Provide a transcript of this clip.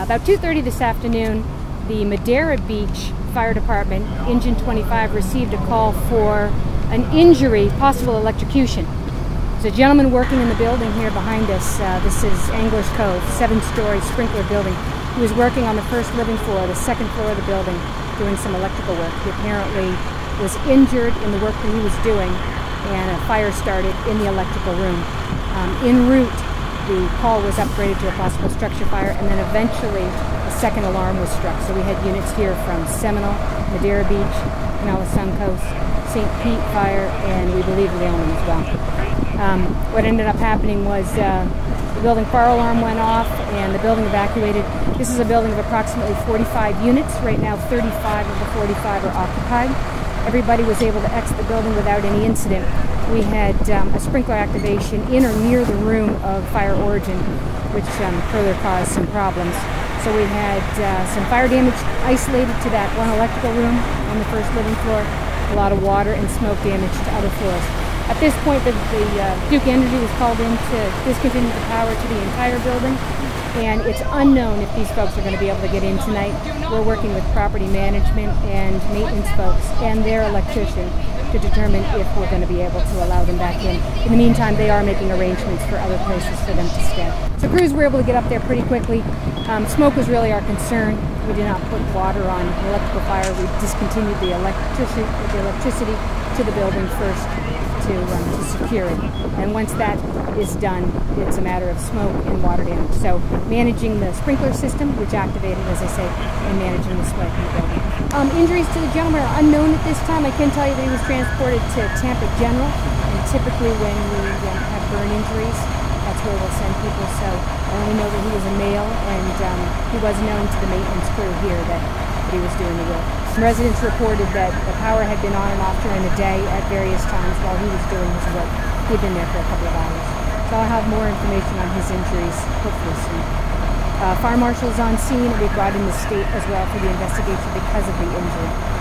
About 2.30 this afternoon, the Madeira Beach Fire Department, Engine 25, received a call for an injury, possible electrocution. There's a gentleman working in the building here behind us. Uh, this is Anglers Cove, seven-story sprinkler building. He was working on the first living floor, the second floor of the building, doing some electrical work. He apparently was injured in the work that he was doing, and a fire started in the electrical room. Um, en route, the call was upgraded to a possible structure fire, and then eventually a second alarm was struck. So we had units here from Seminole, Madeira Beach, Canal Coast, St. Pete Fire, and we believe Leona as well. Um, what ended up happening was uh, the building fire alarm went off and the building evacuated. This is a building of approximately 45 units. Right now, 35 of the 45 are occupied. Everybody was able to exit the building without any incident. We had um, a sprinkler activation in or near the room of fire origin, which um, further caused some problems. So we had uh, some fire damage isolated to that one electrical room on the first living floor, a lot of water and smoke damage to other floors. At this point, the, the uh, Duke Energy was called in to discontinue the power to the entire building, and it's unknown if these folks are going to be able to get in tonight. We're working with property management and maintenance folks and their electrician to determine if we're going to be able to allow them back in. In the meantime, they are making arrangements for other places for them to stay. So crews were able to get up there pretty quickly. Um, smoke was really our concern. We did not put water on electrical fire. We discontinued the electricity, the electricity to the building first to, um, to secure it. And once that is done, it's a matter of smoke and water damage. So managing the sprinkler system, which activated, as I say, and managing the smoke in the building. Um, injuries to the gentleman are unknown at this time. I can tell you that he was transported to Tampa General, and typically when we um, have burn injuries, that's where we'll send people. So I only know that he was a male, and um, he was known to the maintenance crew here that, that he was doing the work. Residents reported that the power had been on and off during the day at various times while he was doing his work. He'd been there for a couple of hours. So I'll have more information on his injuries hopefully soon. Uh, fire marshal is on scene, and we brought in the state as well for the investigation because of the injury.